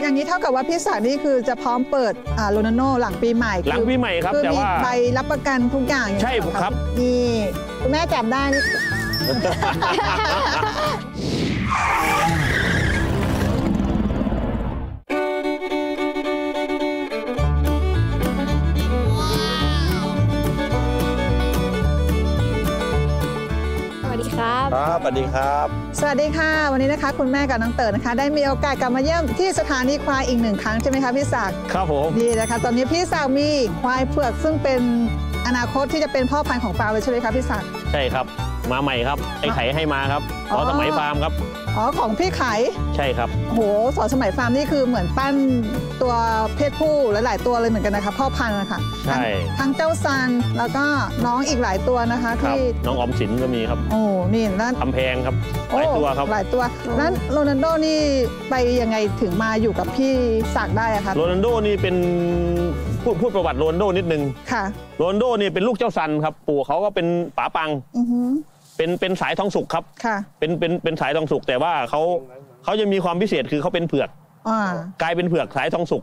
อย่างนี้เท่ากับว่าพี่ศักดิ์นี่คือจะพร้อมเปิดอ่าโรนันโนหลังปีใหม่หลังปีใหม่ครับคือแต่มีว่า ใบรับประกันทุกอย่างอย่างนี้ใช่เหอครับ นี่คุณแม่จับได้ ครับครับสวัสดีครับ สวัสดีค่ะ วันนี้นะคะ คุณแม่กับน้องเต๋อนะคะ ได้มีโอกาสกลับมาเยี่ยมที่สถานีควายอีกหนึ่งครั้งใช่ไหมคะพี่ศักดิ์ครับผมนี่นะคะ ตอนนี้พี่ศักดิ์มีควายเผือกซึ่งเป็นอนาคตที่จะเป็นพ่อพันธุ์ของฟาร์มเลยใช่ไหมคะพี่ศักดิ์ใช่ครับ มาใหม่ครับไอ้ไข่ให้มาครับอ๋ตออนสมัยฟาร์มครับอ๋อของพี่ไข่ใช่ครับโหสอนสมัยฟาร์มนี่คือเหมือนปั้นตัวเพศผู้หลาย ๆ ตัวเลยเหมือนกันนะคะพ่อพันธุ์นะคะใช่ทั้งทั้งเจ้าซันแล้วก็น้องอีกหลายตัวนะคะครับที่น้องออมสินก็มีครับโอ้นี่นั่นทำแพงครับหโอ้ลายตัวครับหลายตัวนั้นโรนัลโดนี่ไปยังไงถึงมาอยู่กับพี่ศักดิ์ได้อะคะโรนัลโดนี่เป็นพูดพูดประวัติโรนัลโดนิดนึงค่ะโรนัลโดนี่เป็นลูกเจ้าซันครับ ปู่เขาก็เป็นป๋าปังอือหือ เป็นเป็นสายทองสุกครับ ค่ะ เป็นเป็นเป็นสายทองสุกแต่ว่าเขาเขาจะมีความพิเศษคือเขาเป็นเผือกอ่ากลายเป็นเผือกสายทองสุก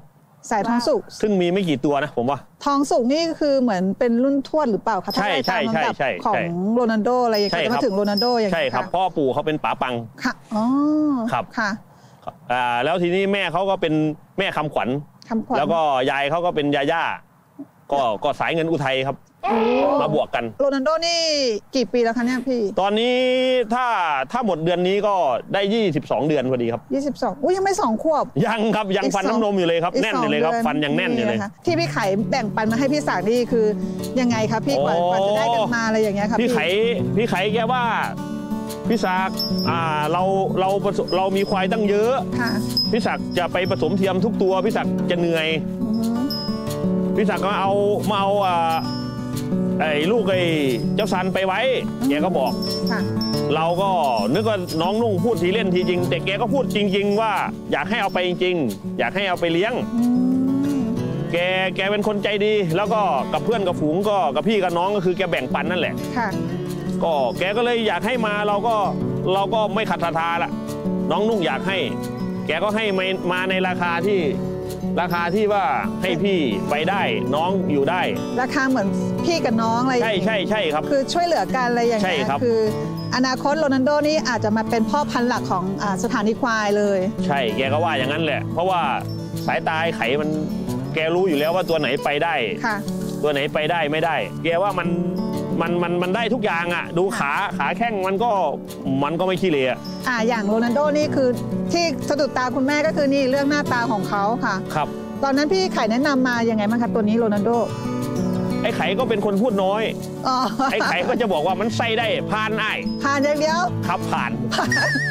สายทองสุก ซึ่งมีไม่กี่ตัวนะผมว่า ทองสุกนี่คือเหมือนเป็นรุ่นทวดหรือเปล่าคะใช่ถ้าไล่ตามใช่ลำดับใช่ของใช่โรนัลโดอะไรอย่างใช่เงี้ยครัมาบถึงโรนัลโดอย่างใช่เงี้ยครับ พ่อปู่เขาเป็นป๋าปัง ค่ะ อ๋อ ครับ ค่ะอ่าแล้วทีนี้แม่เขาก็เป็นแม่คำขวัญคำขวัญ แล้วก็ยายเขาก็เป็นยาย่า ก็ก็สายเงินอุทัยครับ มาบวกกัน โรนัลโดนี่กี่ปีแล้วคะเนี่ยพี่ ตอนนี้ถ้าถ้าหมดเดือนนี้ก็ได้ 22 เดือนพอดีครับ 22อุ้ยยังไม่สองขวบ ยังครับยังอีกฟันสองน้ำนมอยู่เลยครับกแน่นสอยู่เลยครับดืฟันยังแน่นอยู่เลยะคะที่พี่ไข่แบ่งปันมาให้พี่ศักดิ์นี่คือยังไงครับพี่กว่าโอ้กว่าจะได้กันมาอะไรอย่างเงี้ยครับพี่ไขพี่ไขแกว่าพี่ศักดิ์อ่าเราเราผสเรามีควายตั้งเยอะค่ะพี่ศักดิ์จะไปผสมเทียมทุกตัวพี่ศักดิ์จะเหนื่อยอือหือพี่ศักดิ์ก็เอามาเอาอ่า ไอ้ลูกไอ้เจ้าซันไปไว้ แกก็บอก ค่ะ เราก็นึกว่าน้องนุ่งพูดทีเล่นทีจริง แต่แกก็พูดจริง ๆ ว่าอยากให้เอาไปจริง ๆ อยากให้เอาไปเลี้ยงอืมแกแกเป็นคนใจดี แล้วก็กับเพื่อนกับฝูงก็กับพี่กับน้องก็คือแกแบ่งปันนั่นแหละ ค่ะ ก็แกก็เลยอยากให้มาเราก็เราก็ไม่ขัดศรัทธาละน้องนุ่งอยากให้ แกก็ให้มามาในราคาที่ ราคาที่ว่าให้พี่ไปได้น้องอยู่ได้ ราคาเหมือนพี่กับน้องอะไรอย่างใช่เงี้ยใช่ใช่ครับ คือช่วยเหลือกันอะไรอย่างใช่เงี้ยครับคืออนาคตโรนัลโดนี่อาจจะมาเป็นพ่อพันธุ์หลักของอาสถานีควายเลย ใช่แกก็ว่าอย่างนั้นแหละ เพราะว่าสายตาไอ้ไขมันแกรู้อยู่แล้วว่าตัวไหนไปได้ค่ะตัวไหนไปได้ไม่ได้ แกว่ามัน มันมันมันได้ทุกอย่างอะ่ะ ดูขาขาแข้งมันก็มันก็ไม่ขี้เหร่อะอ่าอย่างโรนัลโดนี่คือที่สะดุดตาคุณแม่ก็คือนี่เรื่องหน้าตาของเขาค่ะ ครับ ตอนนั้นพี่ไข่แนะนำมายังไงบ้างคะตัวนี้โรนัลโดไอ้ไข่ก็เป็นคนพูดน้อยอ๋อไอ้ไข่ก็จะบอกว่ามันใส่ได้ผ่านไอ้ายผ่านอย่างเดียวครับผ่าน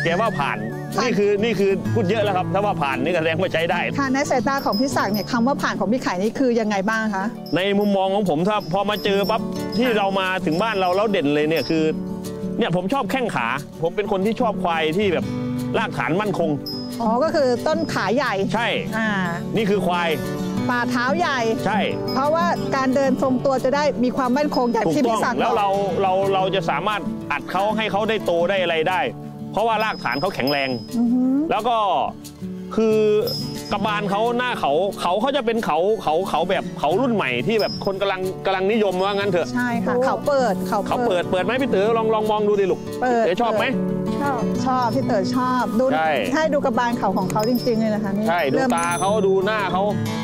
แกว่าผ่าน นี่คือนี่คือพูดเยอะแล้วครับถ้าว่าผ่านนี่ก็แสดงว่าใช้ได้ค่ะในสายตาของพี่ศักดิ์เนี่ยคำว่าผ่านของพี่ไข่นี่คือยังไงบ้างคะในมุมมองของผมถ้าพอมาเจอปั๊บที่เรามาถึงบ้านเราแล้วเด่นเลยเนี่ยคือเนี่ยผมชอบแข้งขา ผมเป็นคนที่ชอบควายที่แบบรากฐานมั่นคงอ๋อก็คือต้นขาใหญ่ใช่อ่านี่คือควายฝ่าเท้าใหญ่ ใช่ เพราะว่าการเดินทรงตัวจะได้มีความมั่นคงอย่างถูกที่ต้อพี่งศักดิ์แล้วบอกเราเราเราจะสามารถอัดเขาให้เขาได้โตได้อะไรได้ เพราะว่ารากฐานเขาแข็งแรงอือหือแล้วก็คือ กระบาลเขาหน้าเขาเขาเขาจะเป็นเขาเขาเขาแบบเขารุ่นใหม่ที่แบบคนกำลังกำลังนิยมว่างั้นเถอะ ใช่ค่ะ เขาเปิดเขาเขาเปิดเปิดไหมพี่เต๋อลองลองมองดูดิลูกเปิดเต๋อชอบไหมชอบชอบพี่เต๋อชอบดูใช่ให้ดูกระบาลเขาของเขาจริง ๆเลยนะคะนี่ใช่ดูเริ่มตาเขาดูหน้าเขา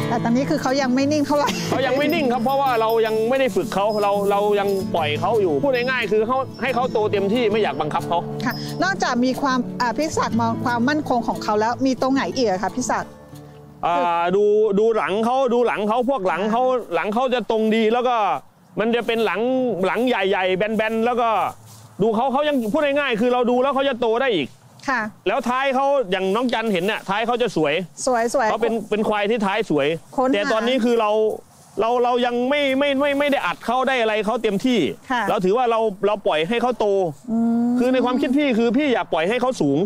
แต่ตอนนี้คือเขายังไม่นิ่งเท่าไหร่ เขายังไม่นิ่งครับเพราะว่าเรายังไม่ได้ฝึกเขาเราเรายังปล่อยเขาอยู่พูดง่ายๆคือเขาให้เขาโตเต็มที่ไม่อยากบังคับเขา ค่ะนอกจากมีความอ่าพี่ศักดิ์มองความมั่นคงของเขาแล้วมีตรงไหนอีกอะคะพี่ศักดิ์ อ่าดูดูหลังเขาดูหลังเขาพวกหลังเขาหลังเขาจะตรงดีแล้วก็มันจะเป็นหลังหลังใหญ่ๆ แบนๆ แล้วก็ดูเขาเขายังพูดง่ายๆคือเราดูแล้วเขาจะโตได้อีกค่ะ แล้วท้ายเขาอย่างน้องจันเห็นเนี่ยท้ายเขาจะสวย สวยสวยเขาเป็นเป็นควายที่ท้ายสวยค้นหาแต่ตอนนี้คือเราเราเรายังไม่ไม่ไม่ไม่ได้อัดเขาได้อะไรเขาเต็มที่ค่ะเราถือว่าเราเราปล่อยให้เขาโตอืมคือในความคิดพี่คือพี่อยากปล่อยให้เขาสูง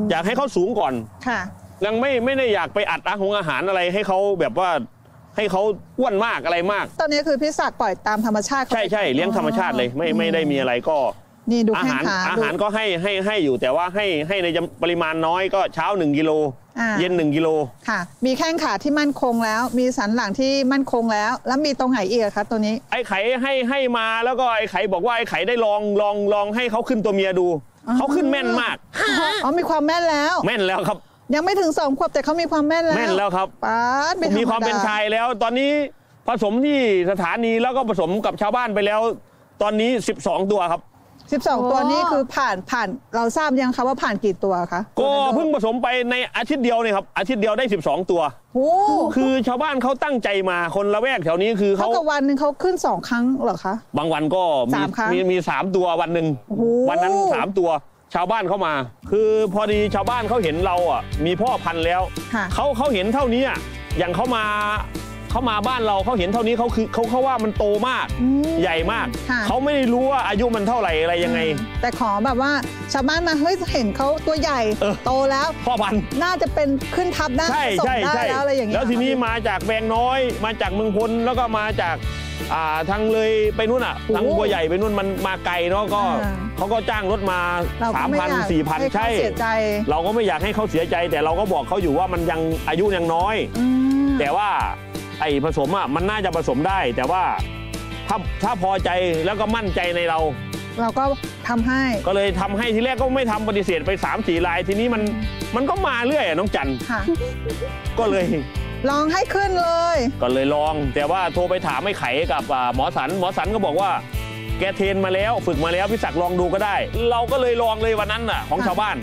มอยากให้เขาสูงก่อนค่ะ ยังไม่ไม่ได้อยากไปอัดอาหงอาหารอะไรให้เขาแบบว่าให้เขาอ้วนมากอะไรมาก ตอนนี้คือพี่ศักดิ์ปล่อยตามธรรมชาติขาใช่ใช่เลี้ยงธรรมชาติเลยไม่ไม่ได้มีอะไรก็นี่ดูอาแข้งหารขาอาดูหารก็ให้ให้ให้อยู่แต่ว่าให้ให้ในจำปริมาณน้อยก็เช้า 1 กิโลอ่าเย็น 1 กิโลค่ะ มีแข้งขาที่มั่นคงแล้ว มีสันหลังที่มั่นคงแล้ว แล้วมีตรงไหนอีกอะคะตัวนี้ ไอ้ไข่ให้ให้มาแล้วก็ไอ้ไข่บอกว่าไอ้ไข่ได้ลองลองลองให้เขาขึ้นตัวเมียดูอ๋อเขาขึ้นแม่นมากอ๋อมีความแม่นแล้ว แม่นแล้วครับ ยังไม่ถึงสองขวบแต่เขามีความแม่นแล้วแม่นแล้วครับป๊าดไธรรดมีความเป็นชายแล้ว ตอนนี้ผสมที่สถานีแล้วก็ผสมกับชาวบ้านไปแล้ว ตอนนี้ 12 ตัวครับ12ตัวนี้คือผ่านผ่านเราทราบยังคะว่าผ่านกี่ตัวคะก็เพิ่งผสมไปในอาทิตย์เดียวเนี่ยครับอาทิตย์เดียวได้ 12 ตัว โอ้คือชาวบ้านเขาตั้งใจมาคนละแวกแถวนี้คือเท่าเขากับวันหนึ่งเขาขึ้นสองครั้งเหรอคะ บางวันก็มีสามครั้งมีมีสามตัววันหนึ่งโอ้โห วันนั้นสามตัว ชาวบ้านเข้ามา คือพอดีชาวบ้านเขาเห็นเราอะมีพ่อพันธุ์แล้วค่ะเขาเขาเห็นเท่านี้อะอย่างเขามา เขามาบ้านเราเขาเห็นเท่านี้เขาคือเขาเขาว่ามันโตมากอืมใหญ่มาก ค่ะเขาไม่ได้รู้ว่าอายุมันเท่าไหร่อะไรยังไง แต่ขอแบบว่าชาวบ้านมาเฮ้ยเห็นเขาตัวใหญ่ เออ โตแล้ว พ่อพันธุ์น่าจะเป็นขึ้นทับได้ใช่ส่งใช่ได้ใช่แล้วอะไรอย่างเงี้ยแล้วทีนี้มาจากแวงน้อย มาจากเมืองพลแล้วก็มาจากอ่าทางเลยไปนู่นอะทางบัวใหญ่ไปนู่นมันมาไกลเนาะก็เขาก็จ้างรถมาเราก็สามไม่พันอยากสี่พันให้เขาใช่ เสียใจเราก็ไม่อยากให้เขาเสียใจ แต่เราก็บอกเขาอยู่ว่ามันยังอายุยังน้อย อืมแต่ว่า ไอ้ผสมอะมันน่าจะผสมได้ แต่ว่าถ้าถ้าพอใจแล้วก็มั่นใจในเรา เราก็ทำให้ก็เลยทำให้ทีแรกก็ไม่ทำปฏิเสธไป3ามสี่ลาย ทีนี้มันมันก็มาเรื่อยอะน้องจันค่ะ ก็เลย ลองให้ขึ้นเลย ก็เลยลอง แต่ว่าโทรไปถามไอ้ไข่กับอ่าหมอสัน หมอสันก็บอกว่า แกเทรนมาแล้ว ฝึกมาแล้วพี่ศักดิ์ลองดูก็ได้ เราก็เลยลองเลยวันนั้นน่ะของค่ะชาวบ้าน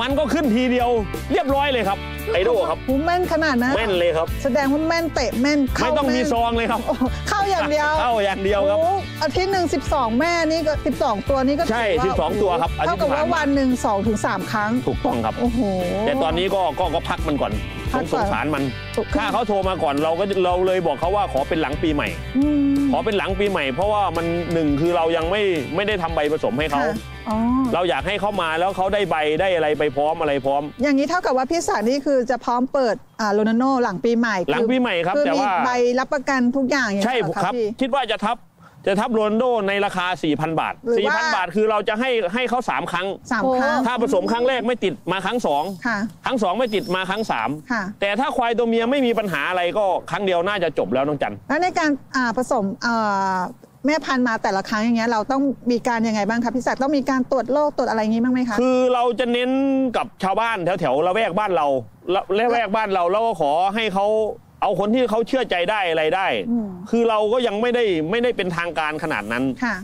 มันก็ขึ้นทีเดียวเรียบร้อยเลยครับไอโดครับหูแม่นขนาดนั้นแม่นเลยครับ แสดงว่าแม่นเตะแม่นเข้าไม่ต้องมีแนซองเลยครับโอ้โหเข้าอย่างเดียวเข้าอย่างเดียวครับโอ้อาทิตย์หนึ่ง12 แม่นี่ก็ 12 ตัวนี้ก็ใช่ถืว่า12 ตัวครับอาทิตย์เท่ากับที่ผ่าว่านมาวันหนึ่งสองถึงสามครั้งถูกต้องครับโอ้โหแต่ตอนนี้ก็ก็ก็พักมันก่อน สพักงก่สอนงสารมันถูกถ้าเขาโทรมาก่อนเราก็เราเลยบอกเขาว่าขอเป็นหลังปีใหม่อืมขอเป็นหลังปีใหม่ เพราะว่ามันหนึ่งคือเรายังไม่ไม่ได้ทำใบผสมให้เขาค่ะอ๋อเราอยากให้เขามาแล้วเขาได้ใบได้อะไรไปพร้อมอะไรพร้อม อย่างนี้เท่ากับว่าพี่สานี่คือจะพร้อมเปิดอ่าโรนัโนหลังปีใหม่ หลังปีใหม่ครับคือแต่มีว่าใบรับประกันทุกอย่างอย่างใช่นี้เหอครับพี่คิดว่าจะทับ จะทับโรนลโดในราคา 4,000 บาท หรือว่า 4,000 บาทคือเราจะให้ให้เขาสามครั้ง สามโอ้ครั้ง ถ้าผสมครั้งแรกไม่ติดมาครั้งสองค่ะ ครั้งสองไม่ติดมาครั้งสามค่ะแต่ถ้าควายตัวเมียไม่มีปัญหาอะไรก็ครั้งเดียวน่าจะจบแล้วน้องจัน แล้วในการอ่าผสมอ่าแม่พันธุ์มาแต่ละครั้งอย่างเงี้ยเราต้องมีการยังไงบ้างคะพี่ศักดิ์ต้องมีการตรวจโรคตรวจอะไรอย่างงี้บ้างไหมคะ คือเราจะเน้นกับชาวบ้านแถวแถวๆละแวกบ้านเราละละแวกบ้านเราแล้วก็ขอให้เขา เอาคนที่เขาเชื่อใจได้อะไรได้อืมคือเราก็ยังไม่ได้ไม่ได้เป็นทางการขนาดนั้นค่ะ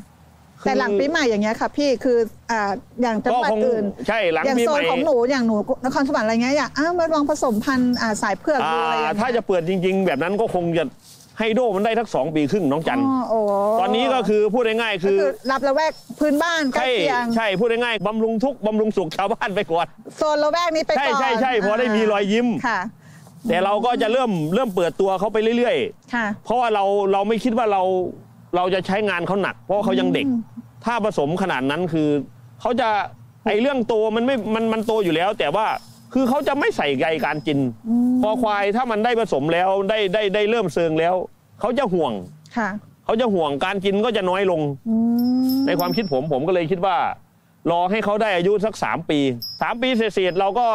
คือแต่หลังปีใหม่อย่างเงี้ยค่ะ พี่คืออ่าอย่างจังก็หวัดคงอื่นใช่หลังอย่างปีโซใหนม่ของหนูอย่างหนูนครสวรรค์อะไรเงี้ยอยากอ้าวมาลองผสมพันธุ์อ่าสายเผือกอ่ดูอะไรอย่าางเงี้ยถ้าจะเปิดจริง ๆ แบบนั้นก็คงจะให้โดมันได้ทักสองปีครึ่งน้องจันอ๋อโอ้ตอนนี้ก็คือพูดง่ายๆก็คือคือรับละแวกพื้นบ้านใกล้ใช่เคียงใช่พูดง่ายๆบำรุงทุกข์บำรุงสุขชาวบ้านไปก่อนโซนละแวกนี้ไปก่อนใช่ใช่ใช่พอได้มีรอยยิ้มค่ะ แต่เราก็จะเริ่มเริ่มเปิดตัวเขาไปเรื่อยค่ะ ๆ เพราะว่าเราเราไม่คิดว่าเราเราจะใช้งานเขาหนัก เพราะว่าเขายังเด็กอืมถ้าผสมขนาดนั้นคือเขาจะไอเรื่องโตมันไม่มันมันโตอยู่แล้ว แต่ว่าคือเขาจะไม่ใส่ใยการกิน พอควายถ้ามันได้ผสมแล้วได้ได้ได้เริ่มเซิงแล้วเขาจะห่วง ค่ะเขาจะห่วงการกินก็จะน้อยลง อืมในความคิดผมผมก็เลยคิดว่า รอให้เขาได้อายุสักสามปีสามปีเศษๆเราก็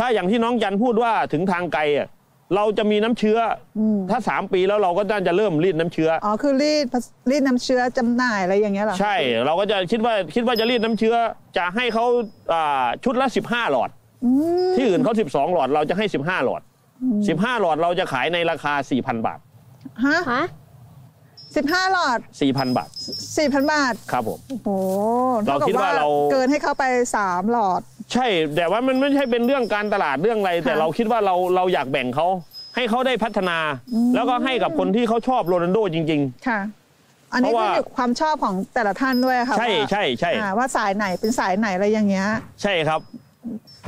ถ้าอย่างที่น้องจันพูดว่าถึงทางไกลอะเราจะมีน้ำเชื้ออมถ้าสามปีแล้วเราก็น่าจะเริ่มรีดน้ำเชื้ออ๋อคือรีดรีดน้ำเชื้อจำหน่ายอะไรอย่างเงี้ยเหรอใช่ เราก็จะคิดว่าคิดว่าจะรีดน้ำเชื้อ จะให้เขาอ่าชุดละ15หลอดอืมที่อื่นเขา12หลอดเราจะให้15หลอด15หลอดเราจะขายในราคา4,000บาทฮะฮะสิบห้าหลอด4,000บาทสี่พันบาท ครับผมโอ้โหเราคิดว่าเราเกินให้เขาไปสามหลอด ใช่ แต่ว่ามันไม่ใช่เป็นเรื่องการตลาดเรื่องอะไร แต่เราคิดว่าเราเราอยากแบ่งเขาให้เขาได้พัฒนา แล้วก็ให้กับคนที่เขาชอบโรนัลโดจริงค่ะ อันนี้เพราะขึ้นว่า อยู่ความชอบของแต่ละท่านด้วยค่ะใช่ว่าใช่ใช่อ่าว่าสายไหนเป็นสายไหนอะไรอย่างเงี้ยๆใช่ครับ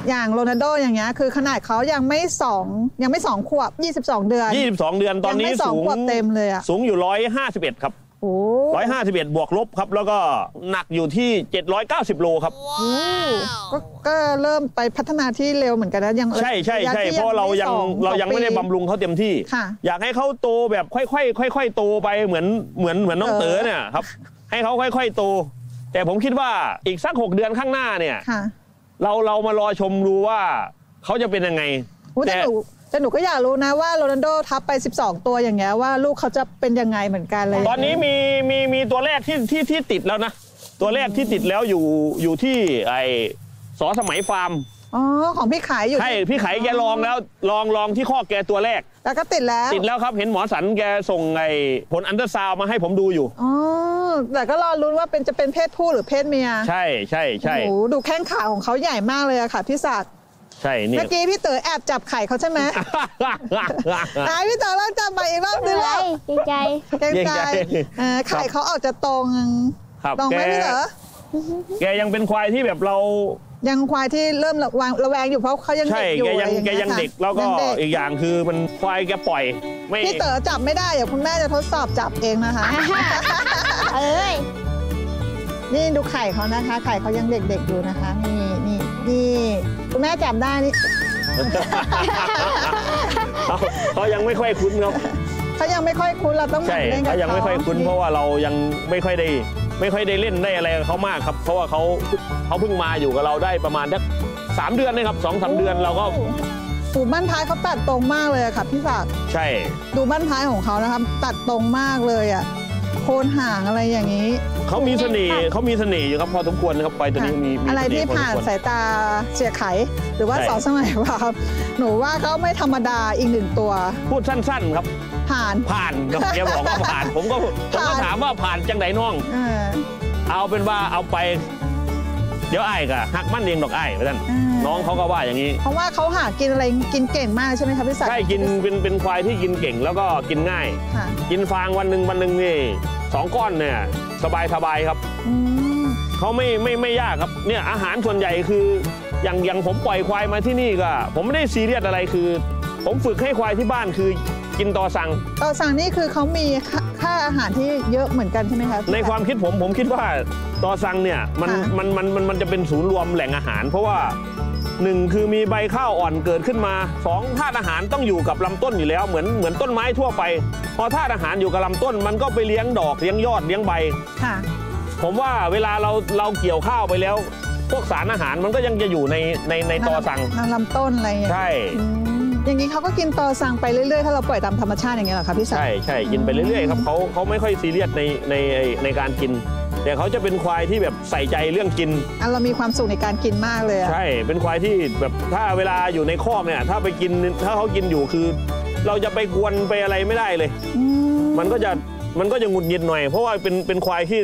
อย่างโรนัลโดอย่างเงี้ยคือขนาดเขายังไม่สองยังไม่สองขวบ22 เดือน22 เดือนตอนนี้ยังไม่สองสูงขวบเต็มเลยอะสูงอยู่ 151 ครับ โอ้151 บวกลบครับ แล้วก็หนักอยู่ที่ 790 โลครับโหก็ก็เริ่มไปพัฒนาที่เร็วเหมือนกันนะยังใช่ใช่ใช่ยที่เพราะเรายังสอเรายังไม่ได้สอปี บำรุงเขาเต็มที่ ค่ะ อยากให้เขาโตแบบค่อยๆค่อยๆโตไปเหมือนเหมือนเหมือนน้องเออเต๋อเนี่ยครับ ให้เขาค่อยๆโต แต่ผมคิดว่าอีกสักหกเดือนข้างหน้าเนี่ย ค่ะเราเรามารอชมดูว่าเขาจะเป็นยังไง อุ๊ยแต่แต่หนู แต่หนูก็อยากรู้นะว่าโรนัลโดทับไป 12 ตัวอย่างเงี้ยว่าลูกเขาจะเป็นยังไงเหมือนกันเลยตอนนี้มีมีมีตัวแรกที่ที่ที่ติดแล้วนะ ตัวแรกที่ติดแล้วอยู่อยู่ที่ไอสอสมัยฟาร์มอ๋อของพี่ขายอยู่ใช่พี่ไขแกลองแล้วลองลองที่ข้อแกตัวแรก แล้วก็ติดแล้วติดแล้วครับเห็นหมอสันแกส่งไอ้ผลอันเดอร์ซาวน์มาให้ผมดูอยู่ อ๋อแต่ก็รอลุ้นว่าเป็นจะเป็นเพศผู้หรือเพศเมียใช่ใช่ใช่ โอ้โหดูแข้งขาของเขาใหญ่มากเลยอะค่ะพี่ศักดิ์ ใช่นี่เมื่อกี้พี่เต๋อแอบจับไข่เขาใช่ไหมไหนพี่เต๋อลองจับมาอีกรอบนึงอะไรแล้วดีใจเกรงเกรงใจใจเออไข่เขาออกจะตรงครับตรงไหมแกพี่เต๋อแกยังเป็นควายที่แบบเรายังควายที่เริ่มระวังระแวงอยู่เพราะเขายังใช่เด็กอยู่แกยังอะไรอางแกงี้ยังค่ะเด็กแล้วก็ยังเด็อีกอย่างคือมันควายแกปล่อย ไม่พี่เต๋อจับไม่ได้เดี๋ยวคุณแม่จะทดสอบจับเองนะคะเอ้ยนี่ดูไข่เขานะคะ ไข่เขายังเด็กๆอยู่นะคะ นี่นี่นี่ คุณแม่จับได้นี่เขาเขายังไม่ค่อยคุ้นครับเขายังไม่ค่อยคุ้นเราต้องหใช่มั่นเล่นกับเขาเขายังไม่ค่อยคุ้น เพราะว่าเรายังไม่ค่อยได้ ไม่ค่อยได้เล่นได้อะไรกับเขามากครับ เพราะว่าเขาเขาเพิ่งมาอยู่กับเราได้ประมาณสักสามเดือนนะครับสองสามเดือนเราก็ปูบ้านท้ายเขาตัดตรงมากเลยอะค่ะพี่ศักดิ์ใช่ ดูบ้านท้ายของเขานะคะตัดตรงมากเลยอะ โคนห่างอะไรอย่างนี้ เขามีเสน่ห์เขามีเสน่ห์อยู่ครับพอสมควรนะครับไปตัวนี้มีมีอะไรเสน่ที่ห์พอสผ่ามนควรสายตาเสียไข หรือว่าใช่สอนสมัยว่าครับหนูว่าเขาไม่ธรรมดาอีกหนึ่งตัว พูดสั้น ๆ ครับ ผ่านผ่านครับแกบอกว่าผ่าน ผมก็ผมก็ผ่านถามว่าผ่านจังไหนน้อง เออเอาเป็นว่าเอาไป เดี๋ยวไอ้ายกะหักมั่นเองดอกไอ้ายไปท่านอืมน้องเขาก็ว่าอย่างนี้ เพราะว่าเขาหากินอะไรกินเก่งมากใช่ไหมคะพี่ศักดิ์ใช่กินเป็นเป็นควายที่กินเก่งแล้วก็กินง่ายค่ะกินฟางวันหนึ่งวันหนึ่งนี่สองก้อนเนี่ยสบายสบายครับอืมเขาไม่ไม่ไม่ยากครับเนี่ยอาหารส่วนใหญ่คือ อย่างอย่างผมปล่อยควายมาที่นี่ก็ ผมไม่ได้ซีเรียสอะไรคือ ผมฝึกให้ควายที่บ้านคือกินตอสั่งต่อสั่งนี่คือเขามี ค่าค่าอาหารที่เยอะเหมือนกันใช่ไหมคะพี่ในศักดิ์ความคิดผมผมคิดว่าตอสั่งเนี่ยมันค่ะมันมันมันมันจะเป็นศูนย์รวมแหล่งอาหาร เพราะว่าหนึ่งคือมีใบข้าวอ่อนเกิดขึ้นมาสองธาตุอาหารต้องอยู่กับลำต้นอยู่แล้วเหมือนเหมือนต้นไม้ทั่วไป พอธาตุอาหารอยู่กับลำต้น มันก็ไปเลี้ยงดอกเลี้ยงยอดเลี้ยงใบค่ะ ผมว่าเวลาเราเราเกี่ยวข้าวไปแล้ว พวกสารอาหารมันก็ยังจะอยู่ในในในตอสั่งทางลำต้นอะไรอย่างเงี้ยใช่ อืมอย่างนี้เขาก็กินตอสั่งไปเรื่อยๆ ถ้าเราปล่อยตามธรรมชาติอย่างเงี้ยเหรอคะพี่ศักดิ์ใช่ใช่กินไปเรื่อยๆครับเขาเขาไม่ค่อยซีเรียสในในในการกิน แต่เขาจะเป็นควายที่แบบใส่ใจเรื่องกินอะเรามีความสุขในการกินมากเลยอะใช่เป็นควายที่แบบถ้าเวลาอยู่ในคอกเนี่ยถ้าไปกินถ้าเขากินอยู่คือ เราจะไปกวนไปอะไรไม่ได้เลยอืมันก็จะมันก็จะหงุดหงิดหน่อย เพราะว่าเป็นเป็นควายที่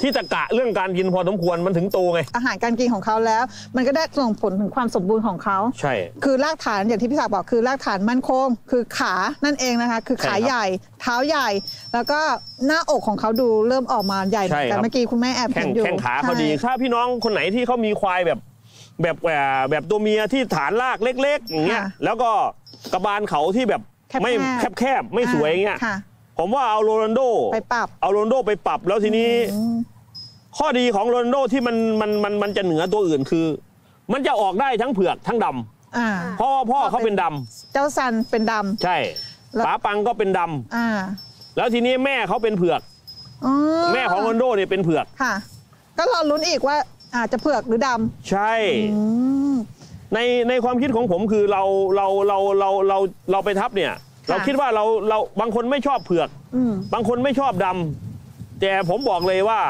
ที่ตะกะเรื่องการกินพอสมควรมันถึงโตไง อาหารการกินของเขาแล้ว มันก็ได้ส่งผลถึงความสมบูรณ์ของเขา ใช่ คือรากฐานอย่างที่พี่ศักดิ์บอกคือรากฐานมั่นคง คือขานั่นเองนะคะ คือขาใช่ครับใหญ่ เท้าใหญ่ แล้วก็หน้าอกของเขาดูเริ่มออกมาใหญ่เหมือนใช่กัครันบเมื่อกี้คุณแม่แอบแข้เห็งนอยู่แข้งขาเขาดี ใช่ ถ้าพี่น้องคนไหนที่เขามีควายแบบแบบเอ่อแบบตัวเมียที่ฐานรากเล็กๆอย่างเงี้ยค่ะแล้วก็กระบาลเขาที่แบบแคบๆไม่แคบๆไม่สวยอย่างเงี้ย ค่ะ ผมว่าเอาโรนัลโดไปปรับ เอาโรนัลโดไปปรับแล้วทีนี้อืมข้อดีของโรนัลโดที่มันมันมันมันจะเหนือตัวอื่นคือ มันจะออกได้ทั้งเผือกทั้งดำอ่า เพราะว่าพ่อเขาเป็นดำเจ้าซันเป็นดใช่แล้ว ป๋าปังก็เป็นดำำอ่าแล้วทีนี้แม่เขาเป็นเผือก อ๋อแม่ของโรนัลโดเนี่ยเป็นเผือก ค่ะ ก็รอลุ้นอีกว่าอาจจะเผือกหรือดใช่ำอืมในในความคิดของผมคือเราเราเราเราเราเราไปทับเนี่ยะ เราคิดว่าเราเราบางคนไม่ชอบเผือกอืมบางคนไม่ชอบดำแต่ผมบอกเลยว่า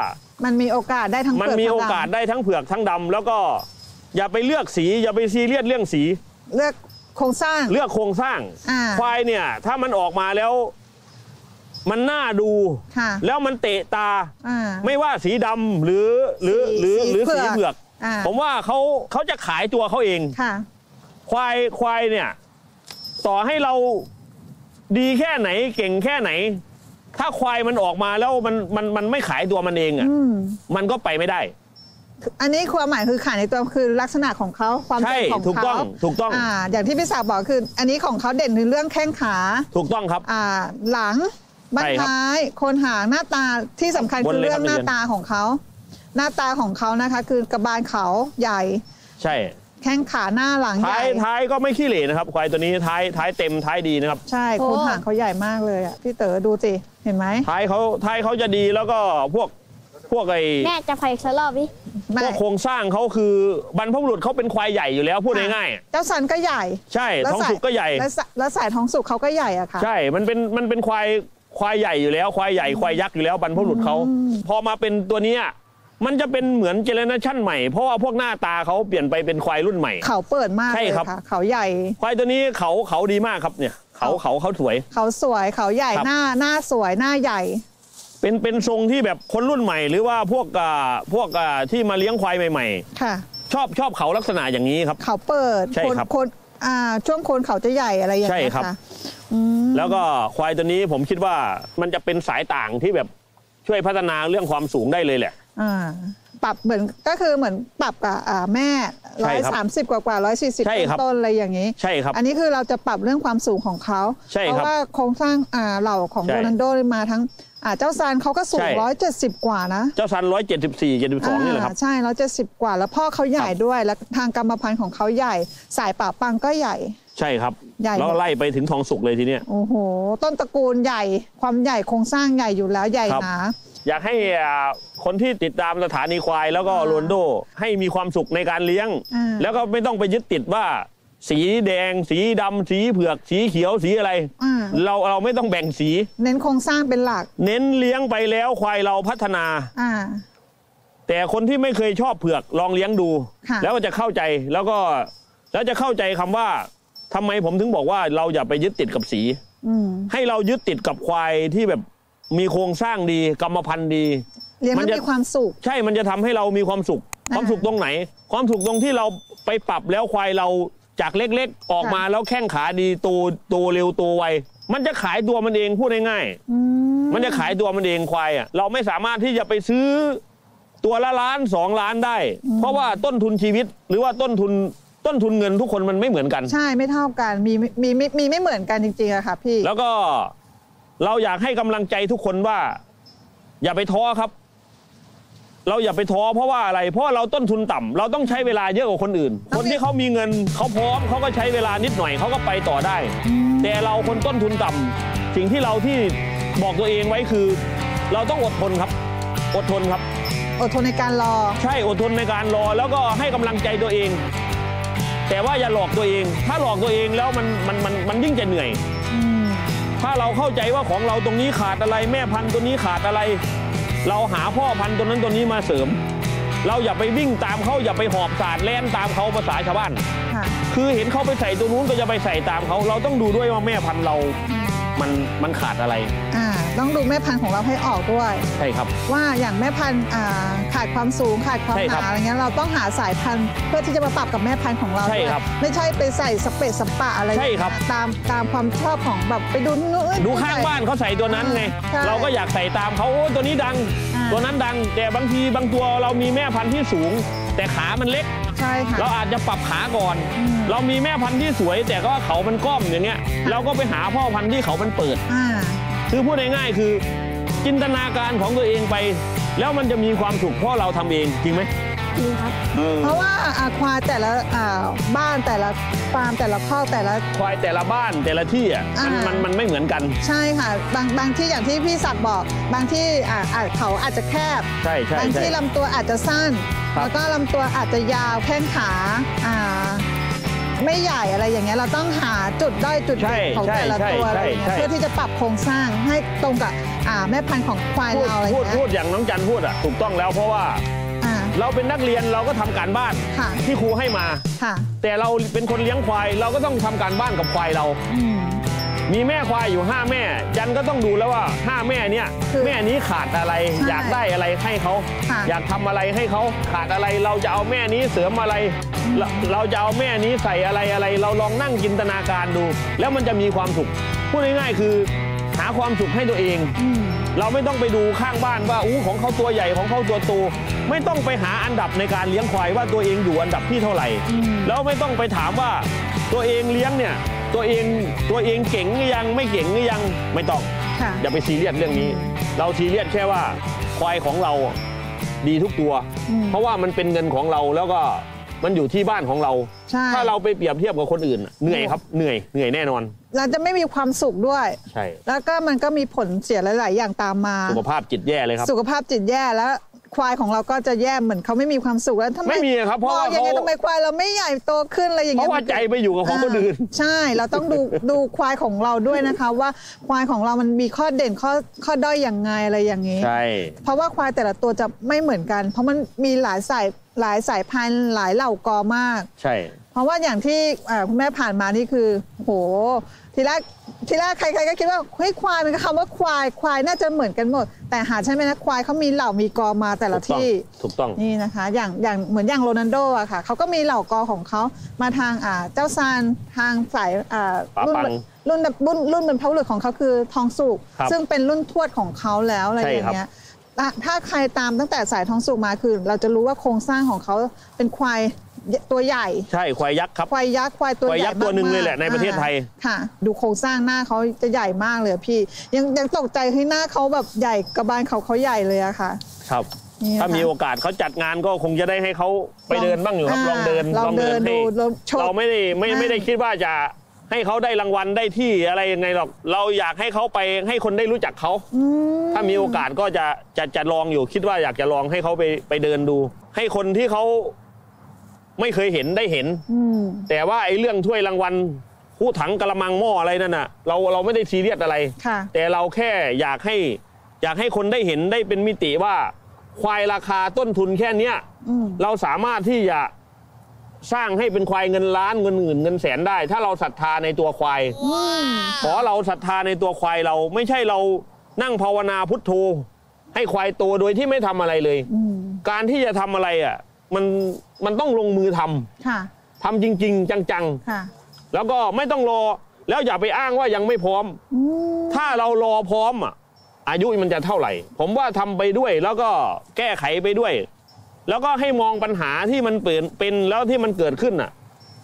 มันมีโอกาสได้ทั้งมันเผือกมีทั้งโอดำกาสได้ทั้งเผือกทั้งดำแล้วก็อย่าไปเลือกสี อย่าไปซีเรียสเรื่องสีเลือกโครงสร้าง เลือกโครงสร้างอ่า ควายเนี่ย ถ้ามันออกมาแล้ว มันน่าดู ค่ะแล้วมันเตะตา อ่า ไม่ว่าสีดำหรือหรือสีหรือหรือสีสีเผือกเผือกอ่า ผมว่าเขาเขาจะขายตัวเขาเอง ค่ะ ควายควายเนี่ย ต่อให้เรา ดีแค่ไหนเก่งแค่ไหน ถ้าควายมันออกมาแล้วมันมันมันไม่ขายตัวมันเองอะอืมมันก็ไปไม่ได้ อันนี้ความหมายคือขายในตัวคือลักษณะของเขาความใช่เด่นของถูกต้องเขาถูกต้องอ่าอย่างที่พี่สาวบอกคือ อันนี้ของเขาเด่นในเรื่องแข้งขา ถูกต้องครับ อ่า หลังบั้นใช่ครับท้ายโคนหางหน้าตาที่สำคัญบนคือเลยเรื่คอรับงหน้าเรียนตาของเขา หน้าตาของเขานะคะ คือกระบาลเขาใหญ่ ใช่แข้งขาหน้าหลังใหท้าญ่ยท้ายก็ไม่ขี้เหร่นะครับควายตัวนี้ท้ายท้ายเต็มท้ายดีนะครับใช่โอ้โคนหางเขาใหญ่มากเลยอะพี่เต๋อดูสิเห็นไหมท้ายเขาท้ายเขาจะดีแล้วก็พวกพวกไอ้แม่จะพออีกสักรอบดิไม่พวกโครงสร้างเขาคือบรรพบุรุษเขาเป็นควายใหญ่อยู่แล้วพูดง่ายเจ้าสันก็ใหญ่ๆใช่แล้วท้องสายสุกก็ใหญ่ แล้วสายแล้วสายท้องสุกเขาก็ใหญ่อะค่ะ ใช่ มันเป็น มันเป็นควาย ควายใหญ่อยู่แล้ว ควายใหญ่ ควายยักษ์อยู่แล้วบรรพบุรุษเขา พอมาเป็นตัวเนี้ย มันจะเป็นเหมือน generation ใหม่ เพราะว่าพวกหน้าตาเขาเปลี่ยนไปเป็นควายรุ่นใหม่ เขาเปิดมากใช่เลยครับ ค่ะเขาใหญ่ ควายตัวนี้เขาเขาดีมากครับเนี่ยเขาเขาเขาสวย เขาสวยเขาใหญ่ครับ หน้าหน้าสวยหน้าใหญ่ เป็นเป็นทรงที่แบบคนรุ่นใหม่ หรือว่าพวกอ่าพวกอ่าที่มาเลี้ยงควายใหม่ ค่ะ ๆ ชอบชอบเขาลักษณะอย่างนี้ครับ เขาเปิดใช่โคนครับโคนอ่าช่วงโคนเขาจะใหญ่อะไรอย่างใช่เงี้ยครับ ค่ะอืมแล้วก็ควายตัวนี้ผมคิดว่ามันจะเป็นสายต่างที่แบบช่วยพัฒนาเรื่องความสูงได้เลยแหละ อ่าปรับเหมือนก็คือเหมือนปรับกับอ่าแม่ใช่ร้อยครับสามสิบกว่ากว่าร้อยสี่สิบใช่ครับ ต้นๆอะไรอย่างนี้ ใช่ครับ อันนี้คือเราจะปรับเรื่องความสูงของเขา ใช่เพครับราะว่าโครงสร้างอ่าเหล่าของใช่โรนัลโดมาทั้งอ่าเจ้าซานเขาก็สูใช่ งร้อยเจ็ดสิบกว่านะเจ้าซันร้อยเจ็ดสิบสี่เจ็ดสิบสองนี่แหละครับาใช่ร้อยเจ็ดสิบกว่า แล้วพ่อเขาใหญ่ครับ ด้วย แล้วทางกรรมพันธุ์ของเขาใหญ่ สายป่าปังก็ใหญ่ ใช่ครับ ใหญ่ แล้วไล่ไปถึงทองสุกเลยทีเนี้ย โอ้โห ต้นตระกูลใหญ่ ความใหญ่โครงสร้างใหญ่อยู่แล้วใหญ่ครับ หนา อยากให้อ่าคนที่ติดตามสถานีควาย แล้วก็อ่าโรนลโดให้มีความสุขในการเลี้ยงอ่าแล้วก็ไม่ต้องไปยึดติดว่า สีแดง สีดำสีเผือก สีเขียวสีอะไรอ่าเราเราไม่ต้องแบ่งสี เน้นโครงสร้างเป็นหลัก เน้นเลี้ยงไปแล้วควายเราพัฒนาอ่าแต่คนที่ไม่เคยชอบเผือกลองเลี้ยงดูค่ะแล้วก็จะเข้าใจแล้วก็แล้วจะเข้าใจคำว่าทำไมผมถึงบอกว่าเราอย่าไปยึดติดกับสีอืมให้เรายึดติดกับควายที่แบบ มีโครงสร้างดีกรรมพันธุ์ดี เลี้ยงมัมันนจะมีความสุข ใช่มันจะทำให้เรามีความสุขอ่าความสุขตรงไหน ความสุขตรงที่เราไปปรับแล้วควายเราจากเล็กๆ ออกค่ะมาแล้วแข้งขาดีโตโตเร็วโตไวมันจะขายตัวมันเองพูดง่ายๆอืมมันจะขายตัวมันเองควายอะเราไม่สามารถที่จะไปซื้อตัวละล้านสองล้านได้ เพราะว่าต้นทุนชีวิตหรือว่าต้นทุนต้นทุนเงินทุกคนมันไม่เหมือนกัน ใช่ไม่เท่ากันมีมีมีมีไม่เหมือนกันจริงๆอะค่ะพี่ แล้วก็ เราอยากให้กำลังใจทุกคนว่า อย่าไปท้อครับ เราอย่าไปท้อเพราะว่าอะไร เพราะว่าเราต้นทุนต่ำเราต้องใช้เวลาเยอะกว่าคนอื่นต้คองนมีที่เขามีเงินเขาพร้อมเขาก็ใช้เวลานิดหน่อยเขาก็ไปต่อได้ แต่เราคนต้นทุนต่ำสิ่งที่เราที่บอกตัวเองไว้คือ เราต้องอดทนครับ อดทนครับ อดทนในการรอ ใช่อดทนในการรอแล้วก็ให้กำลังใจตัวเอง แต่ว่าอย่าหลอกตัวเอง ถ้าหลอกตัวเองแล้วมันมันมันมันยิ่งจะเหนื่อยอืม ถ้าเราเข้าใจว่าของเราตรงนี้ขาดอะไร แม่พันธุ์ตัวนี้ขาดอะไร เราหาพ่อพันธุ์ตัวนั้นตัวนี้มาเสริม เราอย่าไปวิ่งตามเขาอย่าไปหอบสาดแล่นตามเขาภาษาชาวบ้านค่ะคือเห็นเขาไปใส่ตัวนู้นก็จะไปใส่ตามเขา เราต้องดูด้วยว่าแม่พันธุ์เรา มันมันขาดอะไร อ่าต้องดูแม่พันธุ์ของเราให้ออกด้วย ใช่ครับ ว่าอย่างแม่พันธุ์อ่าขาดความสูงขาดความใช่หครับนาอะไรเงี้ยเราต้องหาสายพันธุ์เพื่อที่จะมาปรับกับแม่พันธุ์ของเราใช่ด้วยครับไม่ใช่ไปใส่สเปซสปะอะไรใช่ครับ ตามตามความชอบของแบบไปดูนู้น ดูข้างบ้านเขาใส่ตัวนั้นไง ใช่เราก็อยากใส่ตามเขาโอ้ตัวนี้ดัง อ่า ตัวนั้นดัง แต่บางทีบางตัวเรามีแม่พันธุ์ที่สูง แต่ขามันเล็ก ใช่ค่ะ เราอาจจะปรับขาก่อนอืมเรามีแม่พันธุ์ที่สวย แต่ก็เขามันก้อมอย่างเงี้ย เราก็ไปหาพ่อพันธุ์ที่เขามันเปิดอ่าคือพูดง่ายๆคือ จินตนาการของตัวเองไป แล้วมันจะมีความสุขเพราะเราทำเองจริงไหมจริงครับ เพราะว่าอ่าควายแต่ละอ่าบ้านแต่ละฟาร์มแต่ละข้อกแต่ละควายแต่ละบ้านแต่ละที่อะมันอ่ามัมันมันไม่เหมือนกัน ใช่ค่ะ บางบางที่อย่างที่พี่ศักดิ์บอก บางที่อ่าอ่าเขาอาจจะแคบ ใช่ใช่บางใช่ที่ลำตัวอาจจะสั้นครับ แล้วก็ลำตัวอาจจะยาวแข้งขาอ่าไม่ใหญ่อะไรอย่างเงี้ยเราต้องหาจุดด้อยจุดใช่เด่นของใช่แต่ละใช่ตัวอะไรอย่างเงี้ยใช่เพื่อที่จะปรับโครงสร้างให้ตรงกับอ่าแม่พันธุ์ของควายพูดเราอะไรอพูดย่างพูเงี้ดยอย่างน้องจันพูดอะถูกต้องแล้วเพราะว่าอ่าเราเป็นนักเรียนเราก็ทำการบ้านค่ะที่ครูให้มาค่ะแต่เราเป็นคนเลี้ยงควายเราก็ต้องทำการบ้านกับควายเราอื มมีแม่ควายอยู่ 5 แม่ จันก็ต้องดูแล้วว่า 5 แม่เนี่ยคือแม่นี้ขาดอะไร ใช่อยากได้อะไรให้เขาค่ะ อยากทำอะไรให้เขาขาดอะไรเราจะเอาแม่นี้เสริมอะไรเราเราจะเอาแม่นี้ใส่อะไรอะไร เราลองนั่งจินตนาการดู แล้วมันจะมีความสุขพูดง่ายๆคือ หาความสุขให้ตัวเอง อืม เราไม่ต้องไปดูข้างบ้านว่าอู้ของเขาตัวใหญ่ของเขาตัวโตไม่ต้องไปหาอันดับในการเลี้ยงควายว่าตัวเองอยู่อันดับที่เท่าไหร่ อืม แล้วไม่ต้องไปถามว่าตัวเองเลี้ยงเนี่ย ตัวเองตัวเองเก่งหรือยังไม่เก่งหรือยังไม่ต้องค่ะอย่าไปซีเรียสเรื่องนี้ เราซีเรียสแค่ว่าควายของเราดีทุกตัวอืมเพราะว่ามันเป็นเงินของเราแล้วก็มันอยู่ที่บ้านของเราใช่ถ้าเราไปเปรียบเทียบกับคนอื่นน่ะเหนื่อยครับเหนื่อยเหนื่อยแน่นอน เราจะไม่มีความสุขด้วย ใช่ แล้วก็มันก็มีผลเสียหลาย ๆ อย่างตามมา สุขภาพจิตแย่เลยครับ สุขภาพจิตแย่แล้ว ควายของเราก็จะแย่เหมือนเขาไม่มีความสุขแล้วทำไมไม่มีครับเพราะมองว่ายังไงเขาทำไมควายเราไม่ใหญ่โตขึ้นอะไรอย่างเพเงี้ยราะว่าใจไปอยู่กับของคนอื่นาใช่เราต้องดู ดูควายของเราด้วยนะคะว่าควายของเรามันมีข้อเด่นข้อข้อด้อยอย่างไงอะไรอย่างนี้ ใช่ เพราะว่าควายแต่ละตัวจะไม่เหมือนกัน เพราะมันมีหลายสายหลายสายพันธุ์หลายเหล่ากอมาก ใช่ เพราะว่าอย่างที่เอ่อคุณแม่ผ่านมานี่คือโหทีแรก ทีแรกใครๆก็คิดว่าเฮ้ยควายมันก็คำว่าควายควายน่าจะเหมือนกันหมด แต่หาใช่ไหมนะควายเขามีเหล่ามีกอมาแต่ละถูกต้องที่ถูกต้องนี่นะคะ อย่างอย่างเหมือนอย่างโรนัลโดอะค่ะเขาก็มีเหล่ากอของเขามาทางอ่าเจ้าซานทางสายอ่าป๋ารุ่นปังรุ่นรุ่นรุ่นเป็นพระบุรุษของเขาคือทองสุกครับซึ่งเป็นรุ่นทวดของเขาแล้วอะไรใช่อย่างครับเงี้ยถ้าถ้าใครตามตั้งแต่สายทองสุกมาคือ เราจะรู้ว่าโครงสร้างของเขาเป็นควาย ตัวใหญ่ ใช่ควายยักษ์ครับควายยักษ์ควายตัวควายใหยัญ่กษ์ตัวหนึ่งมากๆเลยแหละในประเทศไทยอ่าค่ะ ดูโครงสร้างหน้าเขาจะใหญ่มากเลยอะพี่ยังยังตกใจให้หน้าเขาแบบใหญ่กระบาลเขาเขาใหญ่เลยอะค่ะ ครับ นี่นะคะถ้ามีโอกาสเขาจัดงานก็คงจะได้ให้เขาไปเดินบ้างอยู่ครับอ่าลองเดินลองเดินให้ดูลองโชว์เราไม่ได้ไม่ใช่ไม่ได้คิดว่าจะให้เขาได้รางวัลได้ที่อะไรยังไงหรอก เราอยากให้เขาไปให้คนได้รู้จักเขาอืถ้ามีโอกาสก็จะจะจะลองอยู่คิดว่าอยากจะลองให้เขาไปไปเดินดู ให้คนที่เขา ไม่เคยเห็นได้เห็นอืมแต่ว่าไอ้เรื่องถ้วยรางวัลคู่ถังกระมังหม้ออะไรนั่นน่ะเราเราไม่ได้ซีเรียสอะไรค่ะแต่เราแค่อยากให้อยากให้คนได้เห็นได้เป็นมิติว่า ควายราคาต้นทุนแค่เนี้ยอืมเราสามารถที่จะสร้างให้เป็นควายเงินล้านเงินหมื่นเงินแสนได้ ถ้าเราศรัทธาในตัวควายอืมขอเราศรัทธาในตัวควายเราไม่ใช่เรานั่งภาวนาพุทโธให้ควายโตโดยที่ไม่ทำอะไรเลยอืมการที่จะทำอะไรอะ มันมันต้องลงมือทำค่ะทำจริง ๆ จังค่ะๆแล้วก็ไม่ต้องรอแล้วอย่าไปอ้างว่ายังไม่พร้อมอืมถ้าเรารอพร้อมอะ อายุมันจะเท่าไหร่ ผมว่าทำไปด้วยแล้วก็แก้ไขไปด้วย แล้วก็ให้มองปัญหาที่มันเปลี่ยนเป็นแล้วที่มันเกิดขึ้นอะ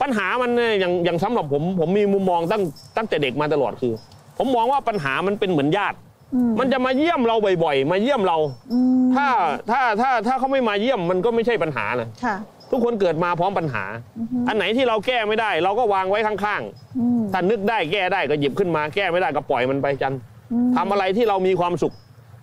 ปัญหามันเนี่ยอย่างอย่างสำหรับผม ผมมีมุมมองตั้งตั้งแต่เด็กมาตลอดคือ ผมมองว่าปัญหามันเป็นเหมือนญาติอื มมันจะมาเยี่ยมเราบ่อย ๆ มาเยี่ยมเราอืมถ้าถ้าถ้าถ้าเขาไม่มาเยี่ยมมันก็ไม่ใช่ปัญหานะค่ะทุกคนเกิดมาพร้อมปัญหาอือฮึอันไหนที่เราแก้ไม่ได้ เราก็วางไว้ข้างอืมๆถ้านึกได้แก้ได้ก็หยิบขึ้นมาแก้ไม่ได้ก็ปล่อยมันไปจันอืมทำอะไรที่เรามีความสุข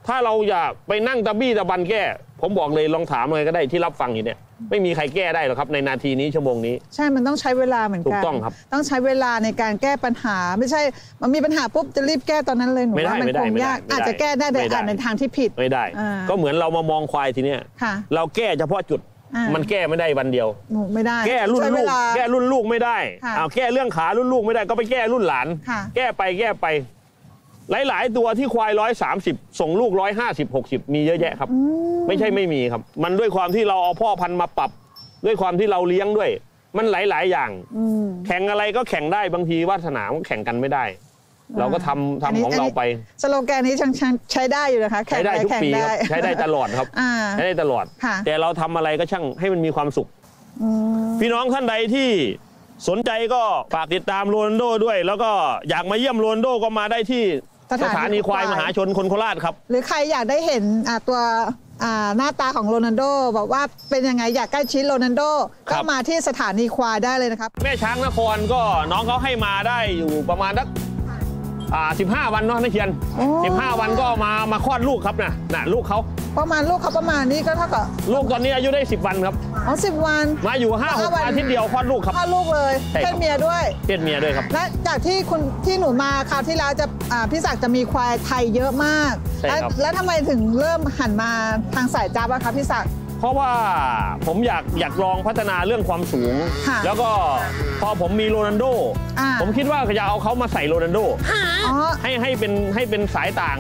ถ้าเราอย่าไปนั่งตะบี้ตะบันแก้ ผมบอกเลยลองถามอะไรก็ได้ที่รับฟังอยู่เนี่ย ไม่มีใครแก้ได้หรอกครับในนาทีนี้ชั่วโมงนี้ ใช่มันต้องใช้เวลาเหมือนกันถูกต้องครับต้องใช้เวลาในการแก้ปัญหา ไม่ใช่มันมีปัญหาปุ๊บจะรีบแก้ตอนนั้นเลยหนูไม่ได้ว่ามันไม่ได้คงไม่ได้ยากไม่ได้อาจจะแก้ได้แต่ไม่ได้อาจในทางที่ผิดไม่ได้อ่าก็เหมือนเรามามองควายทีเนี้ยค่ะเราแก้เฉพาะจุดอ่ามัมันแก้ไม่ได้วันเดียวหนูไม่ได้ แก้รุ่นใช้ลูเวกลาแก้รุ่นลูกไม่ได้ค่ะเอาแก้เรื่องขารุ่นลูกไม่ได้ก็ไปแก้รุ่นหลานค่ะแก้ไปแก้ไป หลาย ๆ ตัวที่ควายร้อยสามสิบส่งลูกร้อยห้าสิบหกสิบมีเยอะแยะครับอืมไม่ใช่ไม่มีครับ มันด้วยความที่เราเอาพ่อพันธุ์มาปรับ ด้วยความที่เราเลี้ยงด้วย มันหลาย ๆ อย่างอืมแข่งอะไรก็แข่งได้บางทีวาสนามันแข่งกันไม่ได้ เราก็ทำทำอันนี้ของเราไปสโลแกนนี้ใช้ใช้ได้อยู่นะคะแข่ใช้งได้ทุกแข่งปีครับได้ใช้ได้ตลอดครับ อ่า ใช้ได้ตลอด ค่ะ แต่เราทำอะไรก็ช่างให้มันมีความสุข อืม พี่น้องท่านใดที่สนใจก็ฝากติดตามโรนลโดด้วย แล้วก็อยากมาเยี่ยมโรนลโดก็มาได้ที่ สถานีควายมหาชนคนโคราชครับ หรือใครอยากได้เห็นอ่าตัวอ่าหน้าตาของโรนัลโดบอกว่าเป็นยังไงอยากใกล้ชิดโรนัลโดครัก็บมาที่สถานีควายได้เลยนะครับ แม่ช้างนครก็น้องเขาให้มาได้อยู่ประมาณสักอ่า 15 วันเนาะนักเขียน โอ้ 15 วันก็มามาคลอดลูกครับนะน่ะลูกเขาประมาณลูกเขาประมาณนี้ก็เท่ากับลูกตอนนี้อายุได้ 10 วันครับ อ๋อสิบวัน มาอยู่5ห้าวัน6อาทิตย์เดียวคลอดลูกครับ พ่อลูกเลยใช่ครับ เพศเมียด้วย เพศเมียด้วยครับ และจากที่คุณที่หนูมาคราวที่แล้วจะอ่าพี่ศักดิ์จะมีควายไทยเยอะมาก ใช่แล้วครับ แล้วทำไมถึงเริ่มหันมาทางสายจับอะคะพี่ศักดิ์ เพราะว่าผมอยากอยากลองพัฒนาเรื่องความสูงค่ะแล้วก็พอผมมีโรนัลโดอ่าผมคิดว่าจะเอาเขามาใส่โรนัลโดอ๋อให้ให้เป็นให้เป็นสายต่าง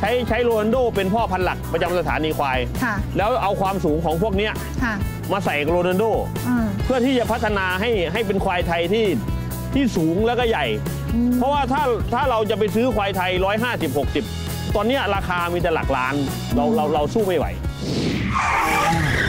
ใช้ใช้โรนัลโดเป็นพ่อพันธุ์หลักประจำสถานีควายค่ะแล้วเอาความสูงของพวกเนี้ยค่ะมาใส่โรนัลโดอ่าเพื่อที่จะพัฒนาให้ให้เป็นควายไทยที่ที่สูงแล้วก็ใหญ่อืมเพราะว่าถ้าถ้าเราจะไปซื้อควายไทย 150 60 ตอนเนี้ยราคามีแต่หลักล้านเราเราเราสู้ไม่ไหว Música